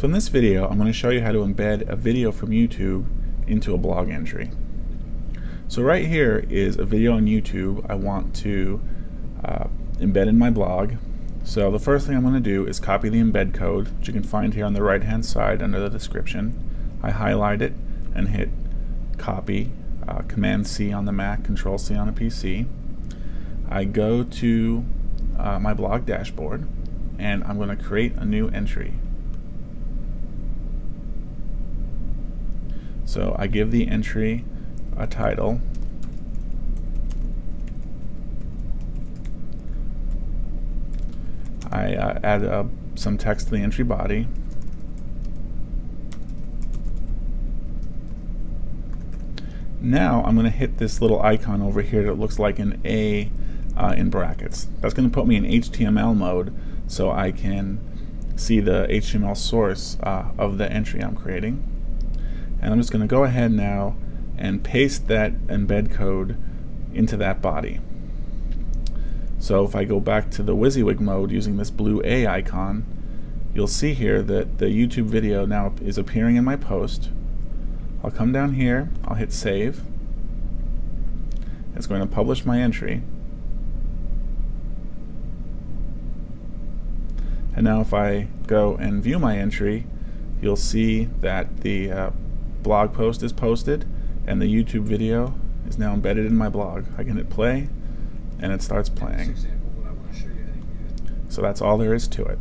So in this video, I'm going to show you how to embed a video from YouTube into a blog entry. So right here is a video on YouTube I want to uh, embed in my blog. So the first thing I'm going to do is copy the embed code, which you can find here on the right hand side under the description. I highlight it and hit copy, uh, Command C on the Mac, Control C on a PC. I go to uh, my blog dashboard and I'm going to create a new entry. So I give the entry a title. I uh, add uh, some text to the entry body. Now I'm going to hit this little icon over here that looks like an A uh, in brackets. That's going to put me in HTML mode so I can see the HTML source uh, of the entry I'm creating and I'm just going to go ahead now and paste that embed code into that body. So if I go back to the WYSIWYG mode using this blue A icon, you'll see here that the YouTube video now is appearing in my post. I'll come down here, I'll hit save. It's going to publish my entry. And now if I go and view my entry, you'll see that the uh, blog post is posted and the YouTube video is now embedded in my blog. I can hit play and it starts playing. So that's all there is to it.